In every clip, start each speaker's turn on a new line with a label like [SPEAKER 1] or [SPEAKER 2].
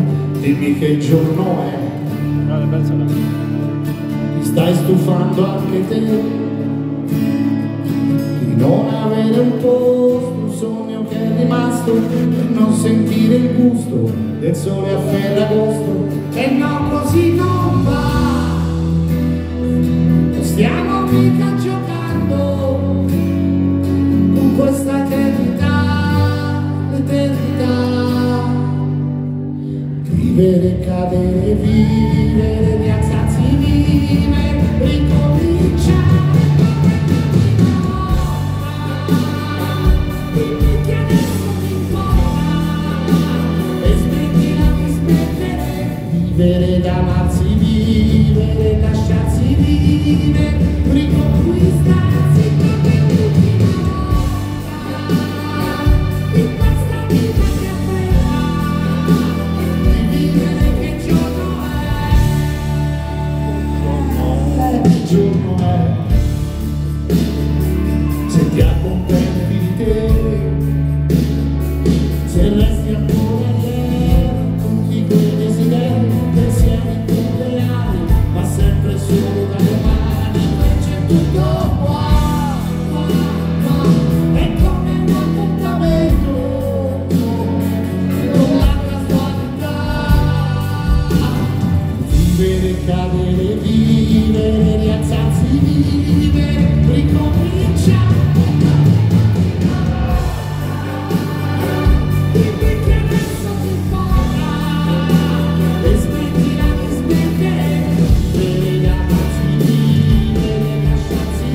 [SPEAKER 1] notte, dimmi che giorno è. Ti stai stufando anche te di non avere un posto, un sogno che è rimasto, non sentire il gusto del sole a ferragosto. E no, così non va. Stiamo vivere, cadere, vivere, rialzarsi, vivere, ricominciare. Vivere da amarsi, vivere, lasciarsi vivere, riconquistare. Joe Moran.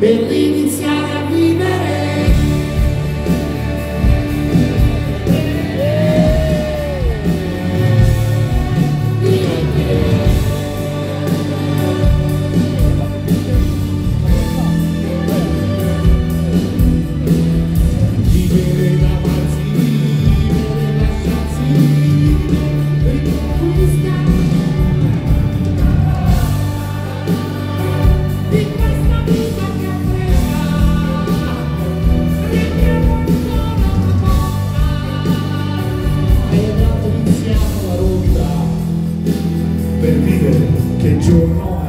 [SPEAKER 1] believe inside. per vivere che giorno